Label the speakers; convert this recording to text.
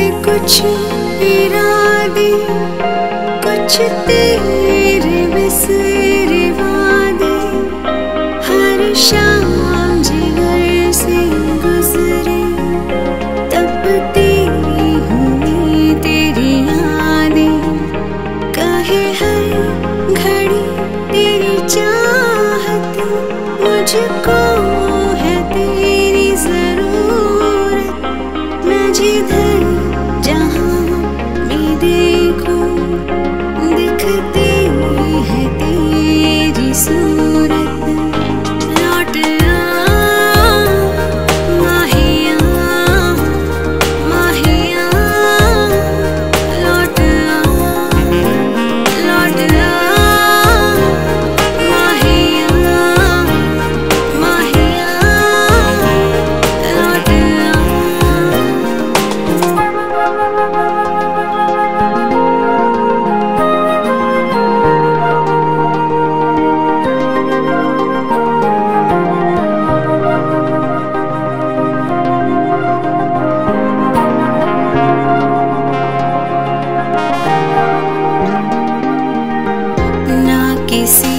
Speaker 1: कुछ इरादे कुछ तेरे वादे। हर शाम जिगर से गुजरे तपती हुई तेरी यादें। कहे हर घड़ी तेरी चाहत मुझको See.